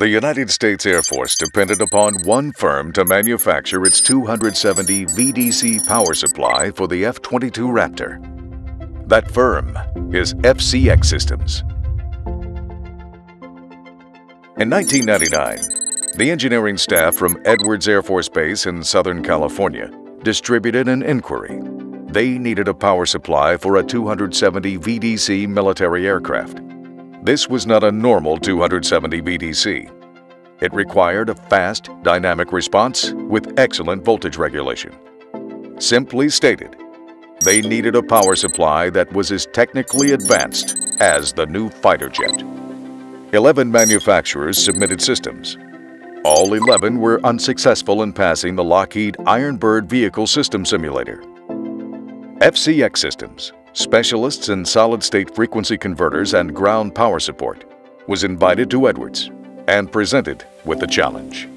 The United States Air Force depended upon one firm to manufacture its 270 VDC power supply for the F-22 Raptor. That firm is FCX Systems. In 1999, the engineering staff from Edwards Air Force Base in Southern California distributed an inquiry. They needed a power supply for a 270 VDC military aircraft. This was not a normal 270 VDC. It required a fast, dynamic response with excellent voltage regulation. Simply stated, they needed a power supply that was as technically advanced as the new fighter jet. 11 manufacturers submitted systems. All 11 were unsuccessful in passing the Lockheed Ironbird Vehicle System Simulator. FCX Systems, specialists in solid-state frequency converters and ground power support, was invited to Edwards and presented with a challenge.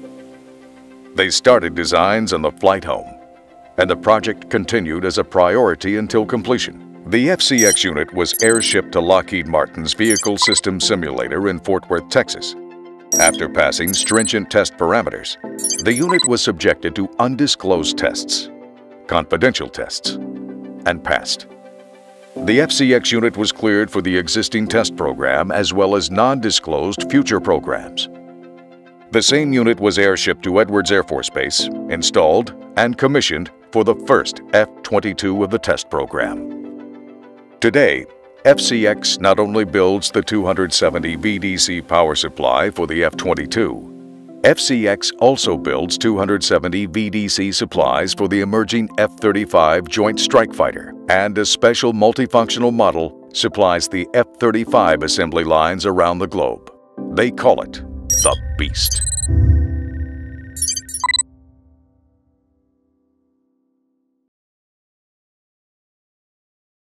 They started designs on the flight home, and the project continued as a priority until completion. The FCX unit was airshipped to Lockheed Martin's Vehicle System Simulator in Fort Worth, Texas. After passing stringent test parameters, the unit was subjected to undisclosed tests, confidential tests, and passed. The FCX unit was cleared for the existing test program as well as non-disclosed future programs. The same unit was airshipped to Edwards Air Force Base, installed, and commissioned for the first F-22 of the test program. Today, FCX not only builds the 270 VDC power supply for the F-22, FCX also builds 270 VDC supplies for the emerging F-35 Joint Strike Fighter, and a special multifunctional model supplies the F-35 assembly lines around the globe. They call it the Beast.